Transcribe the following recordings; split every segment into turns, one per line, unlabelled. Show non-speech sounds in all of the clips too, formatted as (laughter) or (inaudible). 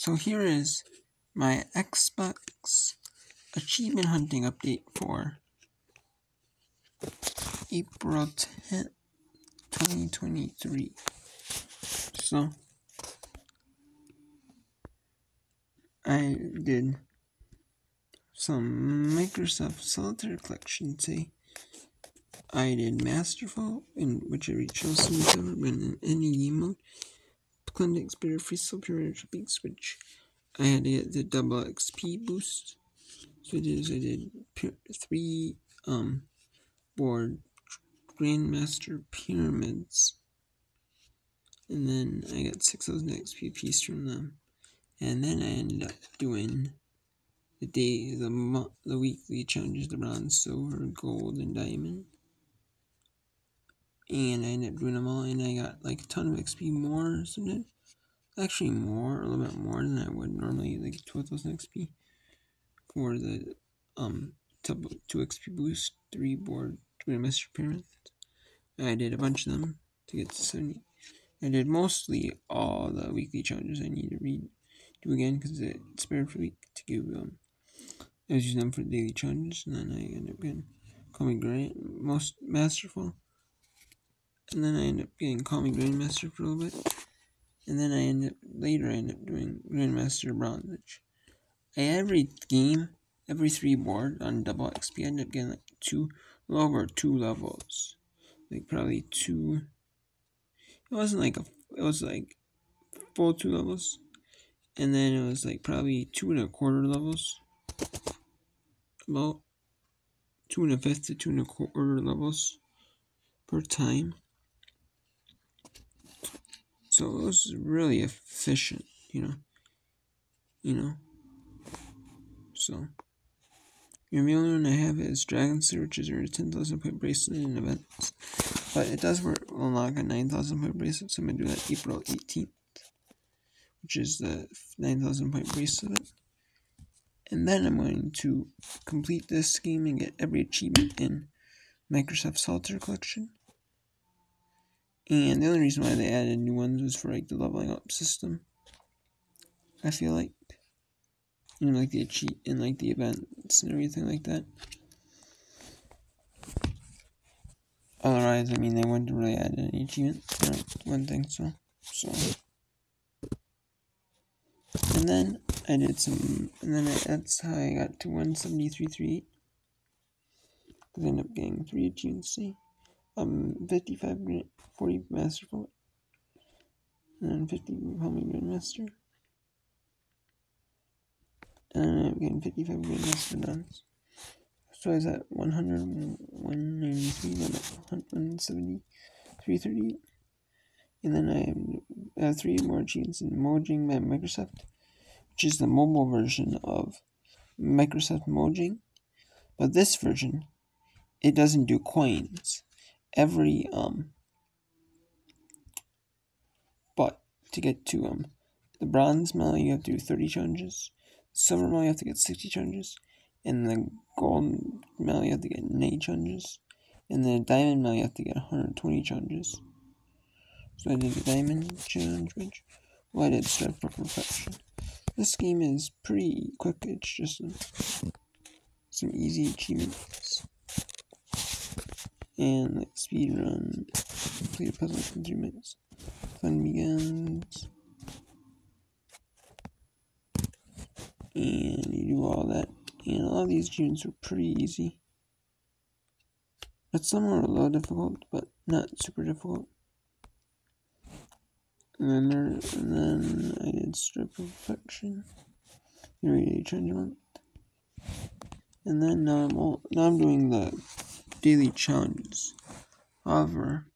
So here is my Xbox achievement hunting update for April 10th, 2023. So I did some Microsoft Solitaire Collection say I did Masterful, in which I reached been in any game mode. Clinic Spirit Free Superior Peaks, which I had the double XP boost. So I did is I did three um board Grandmaster Pyramids. And then I got six of those XP pieces from them. And then I ended up doing the day, the the weekly challenges: the bronze, silver, gold, and diamond. And I ended up doing them all, and I got like a ton of XP more. So actually more, a little bit more than I would normally, like 12,000 XP for the um two XP boost, three board, three master pyramid. I did a bunch of them to get to 70. I did mostly all the weekly challenges I need to read do again because it's spared for week to give um I was using them for daily challenges and then I end up getting Me Grand most masterful. And then I end up getting Call Me Grandmaster for a little bit. And then I end up later I end up doing Grandmaster Bronze, which I every game, every three board on double XP I end up getting like two over two levels. Like probably two. It wasn't like a it was like full two levels. And then it was like probably two and a quarter levels. About two and a fifth to two and a quarter levels per time so it was really efficient you know you know so the only one I have is Dragon Slayer, which is a 10,000 point bracelet in events. But it does work unlock a 9,000 point bracelet, so I'm going to do that April 18th which is the 9000 point bracelet. And then I'm going to complete this game and get every achievement in Microsoft Solitaire Collection. And the only reason why they added new ones was for like the leveling up system. I feel like. You know, like the cheat and like the events and everything like that. Otherwise, I mean, they wouldn't really add any achievements. I don't, think so. So. And then I did some, and then I, that's how I got to 173.38. I ended up getting 3 achievements, see? Um, 55 40 Masterful, and then 50 Homing Grandmaster. And I'm getting 55 Grandmaster Dons. So I was at 100, 193, 170, 338. And then I have three more achievements in Mahjong by Microsoft, which is the mobile version of Microsoft Mahjong. But this version, it doesn't do coins. Every um but to get to um the bronze medal you have to do 30 challenges. Silver medal you have to get 60 challenges. And the gold medal you have to get 90 challenges. And the diamond medal you have to get 120 challenges. So I did the diamond challenge, which well, I did strive for perfection. This game is pretty quick. It's just some, some easy achievements and like speed run, complete a puzzle in three minutes. Fun begins, and you do all that. And a lot of these achievements are pretty easy. But some are a little difficult, but not super difficult. And then there, and then I did strip perfection. Every change month. And then now I'm all, now I'm doing the daily challenges. However,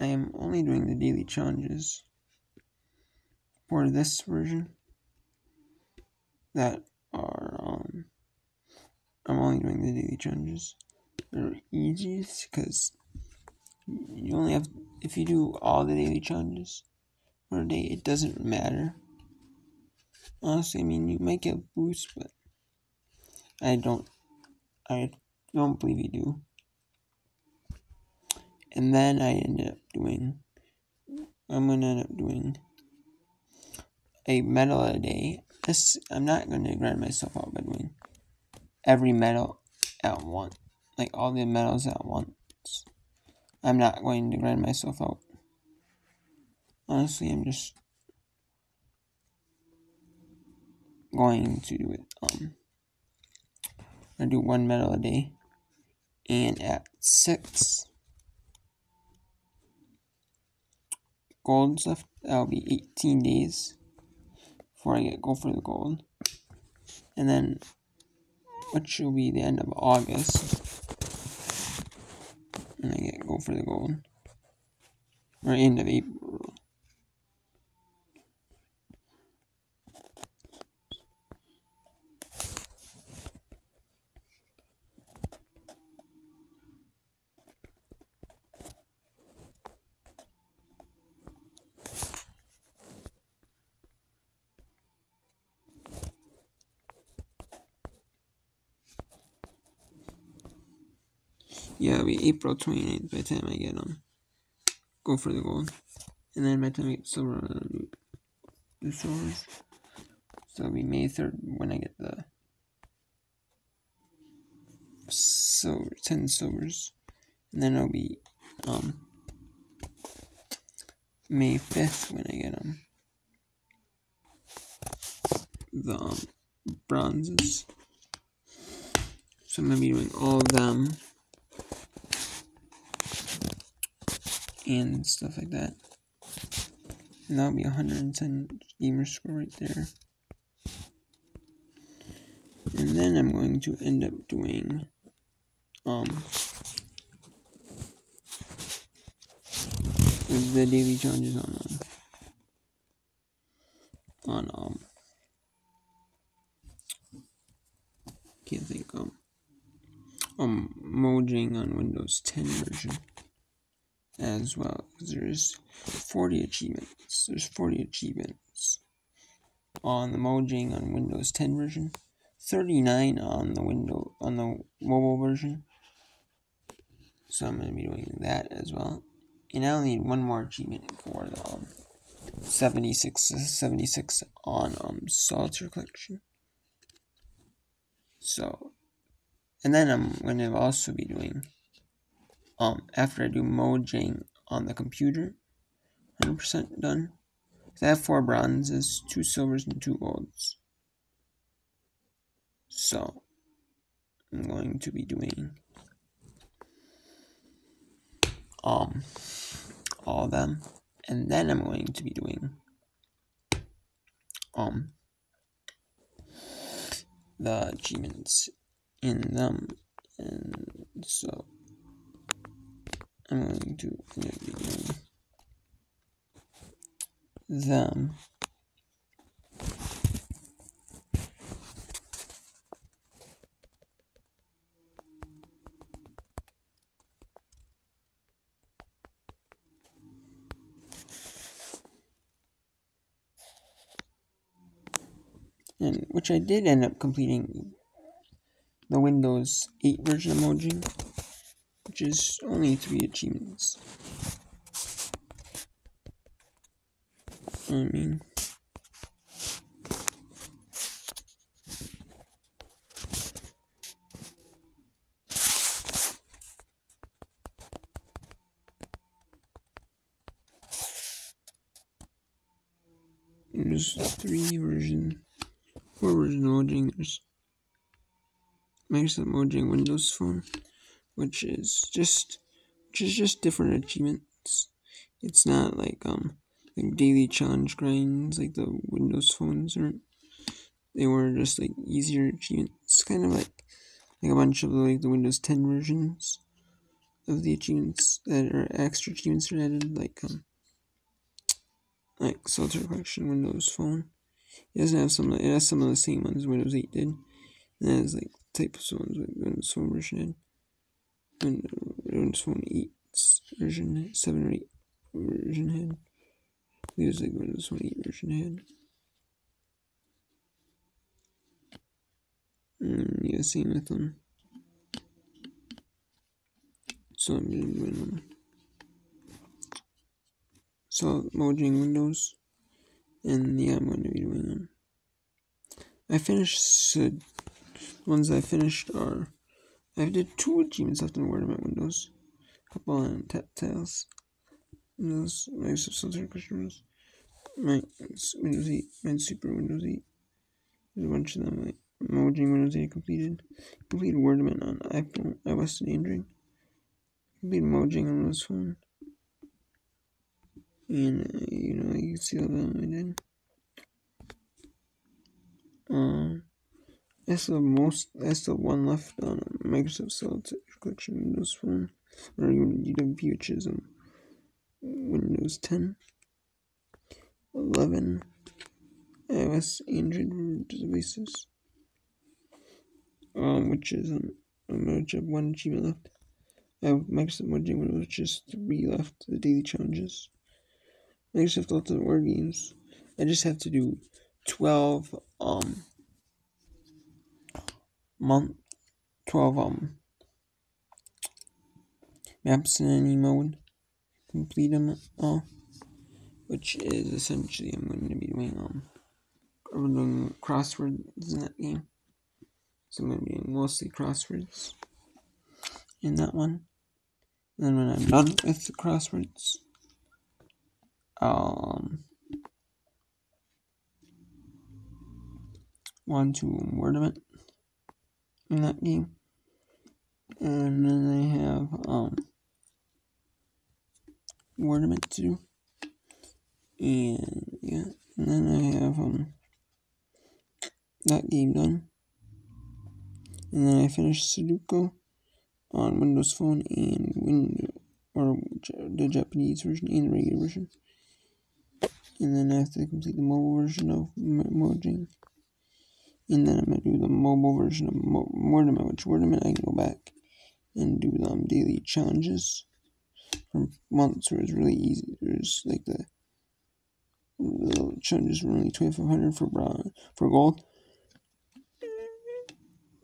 I am only doing the daily challenges for this version that are um I'm only doing the daily challenges. They're easy because you only have if you do all the daily challenges for a day, it doesn't matter. Honestly, I mean you might get boost, but I don't I don't believe you do. And then I ended up doing I'm gonna end up doing a medal a day. This I'm not to grind myself out by doing every medal at once, like all the medals at once. I'm not going to grind myself out. Honestly, I'm just going to do it. Um, I do one medal a day, and at six. Golds left, that'll be 18 days before I get go for the gold, and then which will be the end of August, and I get go for the gold, or end of April. Yeah, it'll be April 29th by the time I get them. Um, go for the gold. And then by the time I get silver, the silvers. So it'll be May 3rd when I get the silver, 10 silvers. And then it'll be um, May 5th when I get them. The um, bronzes. So I'm going to be doing all of them. And stuff like that. And that'll be 110 gamer score right there. And then I'm going to end up doing um the daily challenges on um, on um can't think um um Mahjong on Windows 10 version as well there's 40 achievements. There's 40 achievements on the Mahjong on Windows 10 version, 39 on the window on the mobile version. So I'm to be doing that as well. And I only need one more achievement for the um, 76 76 on um Solitaire Collection. So, and then I'm going to also be doing um, after I do Mahjong on the computer. 100% done. I have four bronzes, two silvers, and two golds. So, I'm going to be doing um all of them, and then I'm going to be doing um the achievements in them, and so I'm interview them. And which I did end up completing the Windows 8 version Mahjong which is only three achievements. I mean, there's three version, four version Mahjong. There's Microsoft Mahjong Windows Phone which is just which is just different achievements. It's not like um like daily challenge grinds like the Windows phones are. They were just like easier achievements, kind of like like a bunch of like the Windows 10 versions of the achievements that are extra achievements are added, like um like Solitaire Collection Windows Phone. It doesn't have some. It has some of the same ones Windows 8 did. And it has like types of ones Windows Phone version did and Phone 8 version 7 or 8 version had. It was like Windows Phone 8 version had. Mm, yeah, same with them. So I'm doing them. So Mahjong Windows And yeah, I'm going to be doing them. I finished uh, ones I finished are I did two achievements left in Word my Windows. Couple and tactiles. Windows Microsoft Filter customers. My Windows 8, my Super Windows 8. There's a bunch of them like Emoji Windows 8 completed. Completed Wordament on iPhone, iOS and Android. Completed Emoji on Windows Phone. And uh, you know, you can see all of them I did. Um, I the most. Still have one left on Microsoft Solid Collection Windows Phone, or even is um, Windows 10, 11, iOS, Android devices, um, which is um, which have one achievement left. I have Microsoft Mojo Windows, which is three left. The daily challenges. Microsoft Ultimate Word Games. I just have to do twelve um month 12 um maps in any mode. Complete them all which is essentially I'm going to be doing um I'm doing crosswords in that game. So I'm going to be doing mostly crosswords in that one. And then when I'm done with the crosswords um, want to wordament in that game. And then I have um Wordament 2. And yeah, and then I have um that game done. And then I finished Sudoku on Windows Phone and Windows or the Japanese version and the regular version. And then I have to complete the mobile version of Mahjong. And then I'm going to do the mobile version of Mo- Wordament, which Wordament I can go back and do them daily challenges from months where it's really easy. There's like the, the challenges were only 2500 for brown, for gold.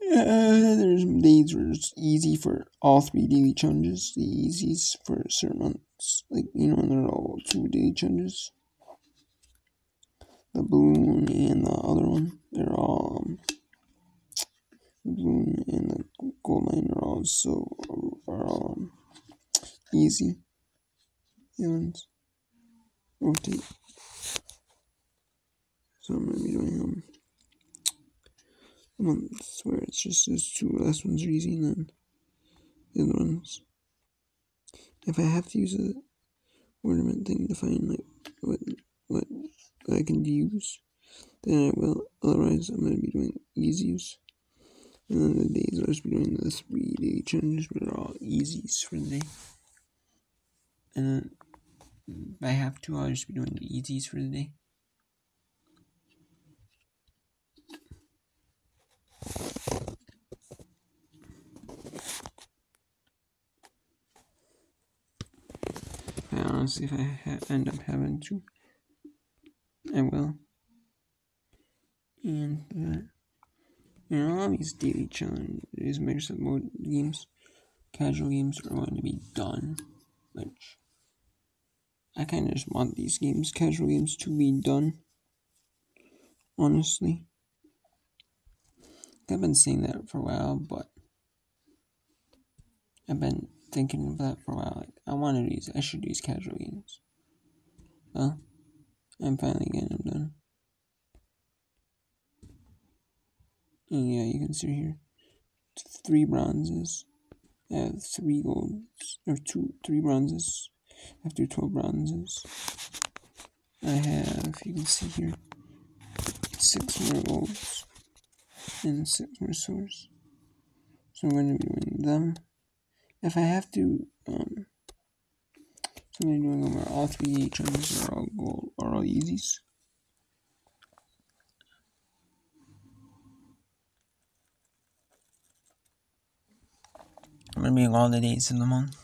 Uh, there's days where it's easy for all three daily challenges. The easiest for certain months, like you know, and they're all two daily challenges the balloon and the other one. They're all um, the balloon and the gold so um, easy. And rotate. So I'm gonna be doing um months where it's just those two last ones are easy and then the other ones. If I have to use a ornament thing to find like what what I can use, then I will. Otherwise, I'm to be doing easies. And the days just be doing the three day challenges, are all easies for the day. And I have two, I'll just be doing the easies for the day. honestly, if I end up having to. I will. And uh, you know, all these daily challenges, Microsoft mode games, casual games are going to be done, which I kind of just want these games, casual games, to be done. Honestly, I've been saying that for a while, but I've been thinking of that for a while. Like, I want to these. I should use casual games. Well, I'm finally getting them done. And yeah, you can see here three bronzes. I have three golds, or two, three bronzes after 12 bronzes. I have, you can see here, six more golds and six more swords. So I'm going to be doing them. If I have to, um, so I'm doing them all three challenges are all gold, are all easies. I'm gonna be all the days in the month.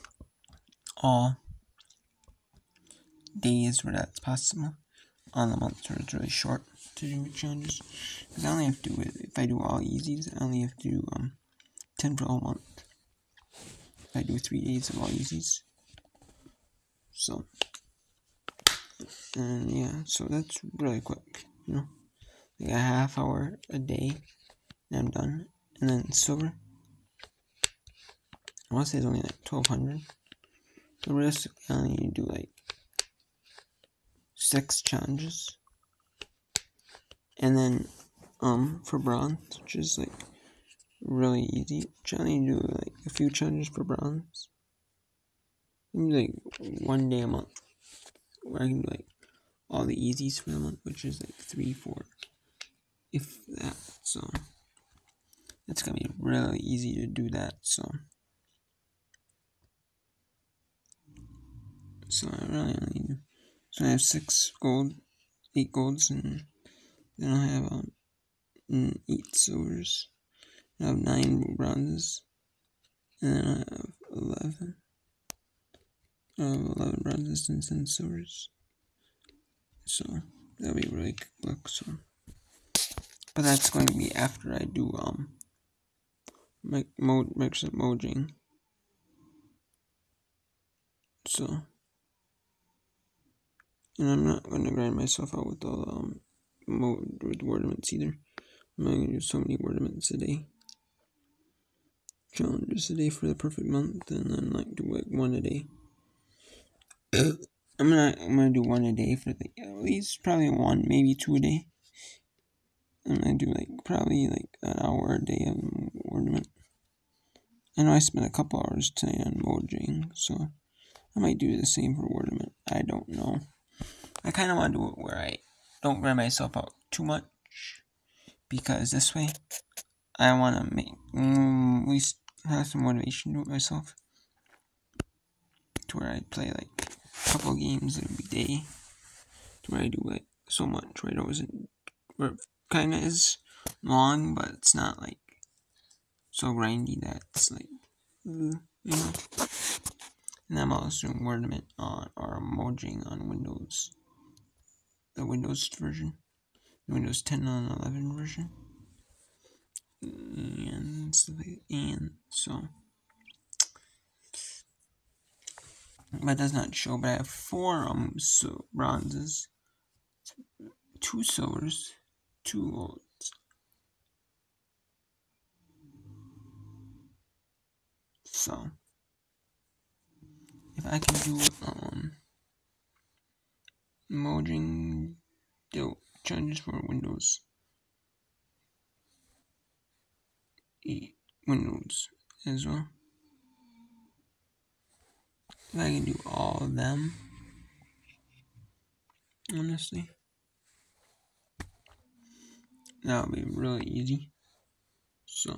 All days where that's possible. On the month where it's really short to do challenges. Because I only have to do it if I do all easies, I only have to do um ten for a month. If I do three days of all easies. So And yeah, so that's really quick, you know, like a half hour a day, and I'm done. And then silver, I want to say it's only like 1200. So realistically, I only need to do like six challenges. And then, um, for bronze, which is like really easy, I only do like a few challenges for bronze. Maybe like one day a month, where I can do like all the easies for the month, which is like three, four, if that. So it's gonna be really easy to do that. So. So I really only need. So I have six gold, eight golds, and then I have um, eight silvers. I have nine bronzes, and then I have eleven. I have eleven bronzes and ten silvers. So that'll be really good luck. So, but that's going to be after I do um, make mode Microsoft Mahjong. So. And I'm not going to grind myself out with all um with wordaments either. I'm not going to do so many wordaments a day. Challenges a day for the perfect month, and then like do like one a day. (coughs) I'm gonna I'm gonna do one a day for the at least probably one maybe two a day. I'm gonna do like probably like an hour a day of Wordament. I know I spent a couple hours today on Mahjong, so I might do the same for Wordament. I don't know. I kind of want to do it where I don't wear myself out too much because this way I want to make mm, at least have some motivation to do it myself. To where I play like a couple games every day. To where I do like so much where it wasn't where kind of is long, but it's not like so grindy that it's like you know. And I'm also doing Wordament on or Mahjong on Windows the Windows version, the Windows 10 and 11 version, and and so. But does not show, but I have four um so bronzes, two silvers, two golds. So. If I can do um Mahjong do changes for Windows. E Windows as well. If I can do all of them, honestly, that would be really easy. So.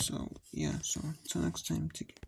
So, yeah, so until next time, take.